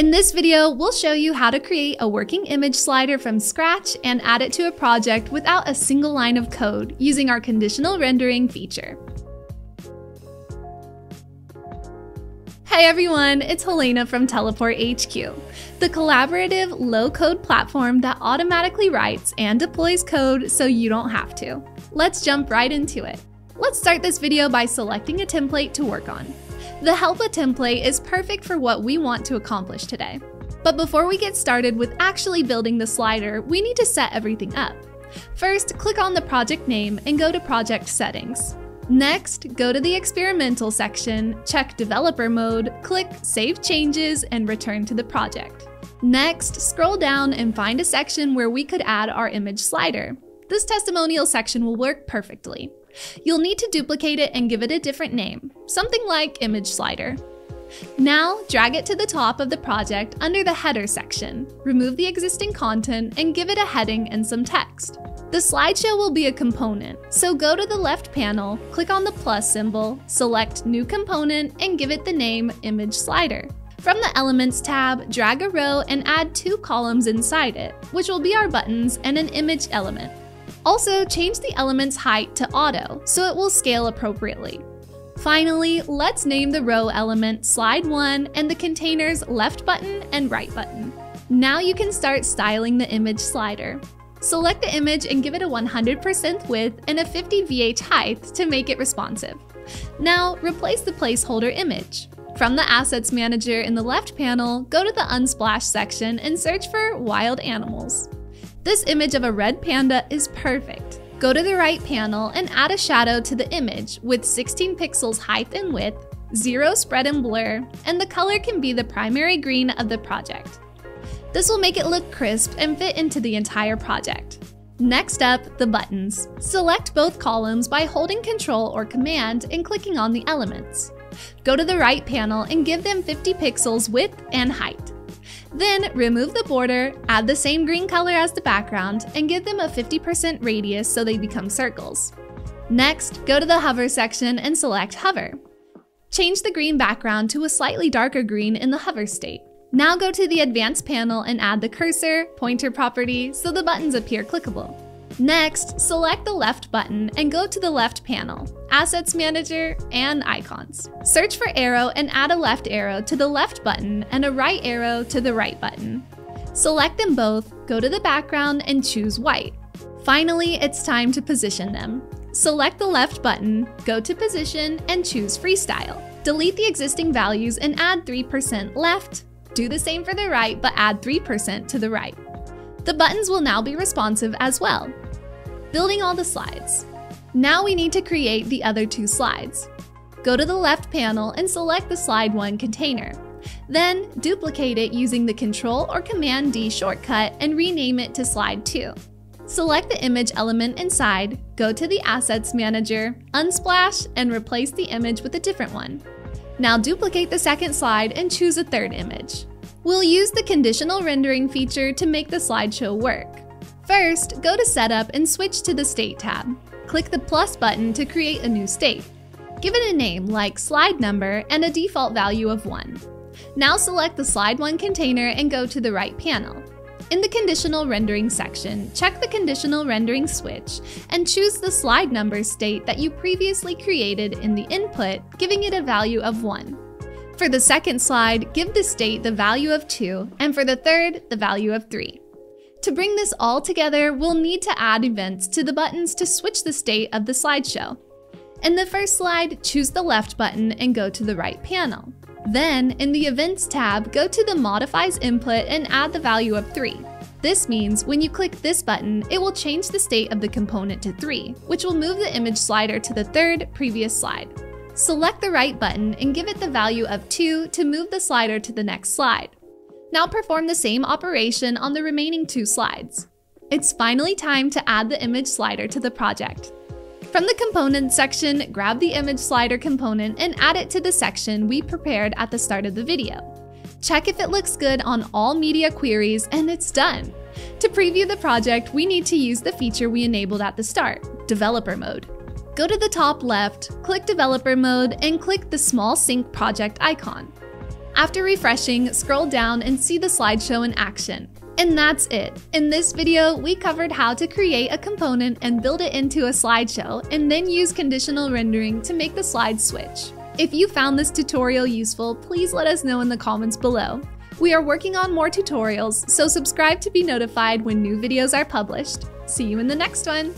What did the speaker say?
In this video, we'll show you how to create a working image slider from scratch and add it to a project without a single line of code using our conditional rendering feature. Hey everyone, it's Helena from Teleport HQ, the collaborative low-code platform that automatically writes and deploys code so you don't have to. Let's jump right into it. Let's start this video by selecting a template to work on. The Helpa template is perfect for what we want to accomplish today. But before we get started with actually building the slider, we need to set everything up. First, click on the project name and go to Project Settings. Next, go to the Experimental section, check Developer Mode, click Save Changes, and return to the project. Next, scroll down and find a section where we could add our image slider. This testimonial section will work perfectly. You'll need to duplicate it and give it a different name, something like image slider. Now, drag it to the top of the project under the header section, remove the existing content, and give it a heading and some text. The slideshow will be a component, so go to the left panel, click on the plus symbol, select New Component, and give it the name Image Slider. From the Elements tab, drag a row and add two columns inside it, which will be our buttons and an image element. Also, change the element's height to auto, so it will scale appropriately. Finally, let's name the row element slide 1 and the container's left button and right button. Now you can start styling the image slider. Select the image and give it a 100% width and a 50 VH height to make it responsive. Now, replace the placeholder image. From the Assets Manager in the left panel, go to the Unsplash section and search for Wild Animals. This image of a red panda is perfect. Go to the right panel and add a shadow to the image with 16 pixels height and width, 0 spread and blur, and the color can be the primary green of the project. This will make it look crisp and fit into the entire project. Next up, the buttons. Select both columns by holding Ctrl or Command and clicking on the elements. Go to the right panel and give them 50 pixels width and height. Then remove the border, add the same green color as the background, and give them a 50% radius so they become circles. Next, go to the hover section and select hover. Change the green background to a slightly darker green in the hover state. Now go to the advanced panel and add the cursor, pointer property so the buttons appear clickable. Next, select the left button and go to the left panel, Assets Manager, and Icons. Search for arrow and add a left arrow to the left button and a right arrow to the right button. Select them both, go to the background, and choose white. Finally, it's time to position them. Select the left button, go to Position, and choose Freestyle. Delete the existing values and add 3% left. Do the same for the right, but add 3% to the right. The buttons will now be responsive as well building all the slides. Now we need to create the other two slides. Go to the left panel and select the Slide 1 container. Then duplicate it using the Ctrl or Command D shortcut and rename it to Slide 2. Select the image element inside, go to the Assets Manager, unsplash, and replace the image with a different one. Now duplicate the second slide and choose a third image. We'll use the conditional rendering feature to make the slideshow work. First, go to Setup and switch to the State tab. Click the plus button to create a new state. Give it a name like slide number and a default value of 1. Now select the slide 1 container and go to the right panel. In the conditional rendering section, check the conditional rendering switch and choose the slide number state that you previously created in the input, giving it a value of 1. For the second slide, give the state the value of 2, and for the third, the value of 3. To bring this all together, we'll need to add events to the buttons to switch the state of the slideshow. In the first slide, choose the left button and go to the right panel. Then, in the Events tab, go to the Modifies input and add the value of 3. This means when you click this button, it will change the state of the component to 3, which will move the image slider to the third previous slide. Select the right button and give it the value of 2 to move the slider to the next slide. Now perform the same operation on the remaining two slides. It's finally time to add the image slider to the project. From the Components section, grab the image slider component and add it to the section we prepared at the start of the video. Check if it looks good on all media queries and it's done. To preview the project, we need to use the feature we enabled at the start, Developer Mode. Go to the top left, click Developer Mode, and click the Small Sync project icon. After refreshing, scroll down and see the slideshow in action. And that's it. In this video, we covered how to create a component and build it into a slideshow, and then use conditional rendering to make the slides switch. If you found this tutorial useful, please let us know in the comments below. We are working on more tutorials, so subscribe to be notified when new videos are published. See you in the next one!